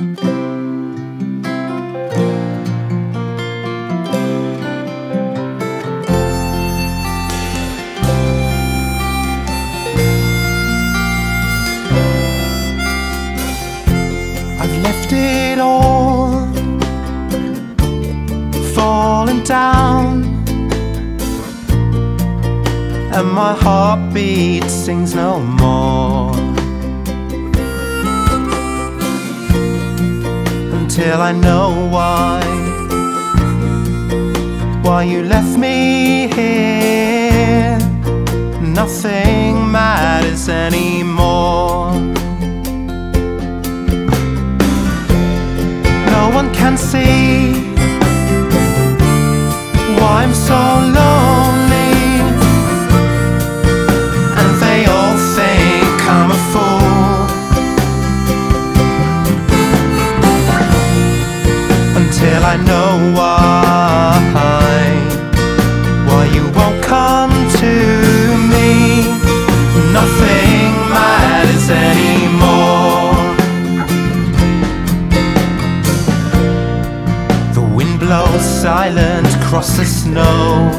I've left it all falling down, and my heartbeat sings no more until I know why. Why you left me here? Nothing I know why. Why you won't come to me? Nothing matters anymore. The wind blows silent across the snow.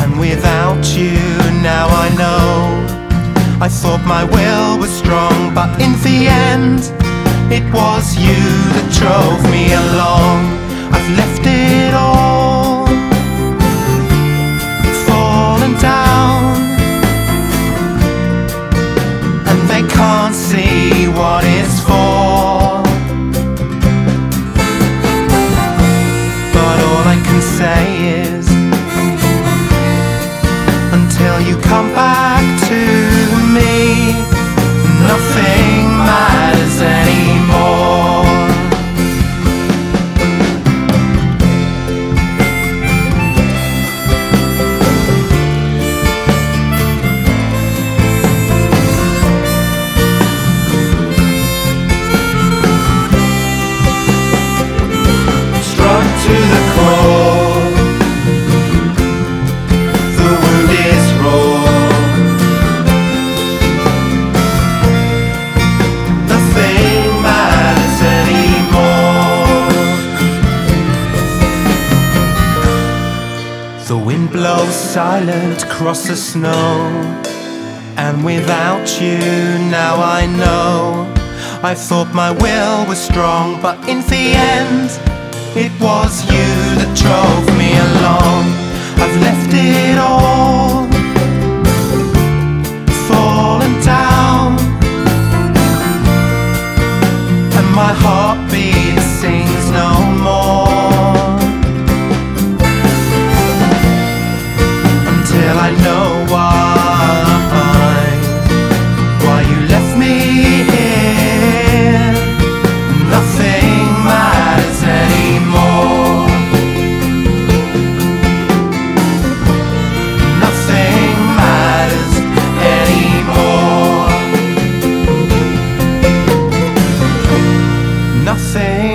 And without you, now I know. I thought my will was strong, but in the end, it was you that drove me along. Left it all down, and they can't see what it's for. But all I can say is until you come back The wind blows silent across the snow. And without you, now I know. I thought my will was strong, but in the end, it was you that drove me along. I've left it nothing.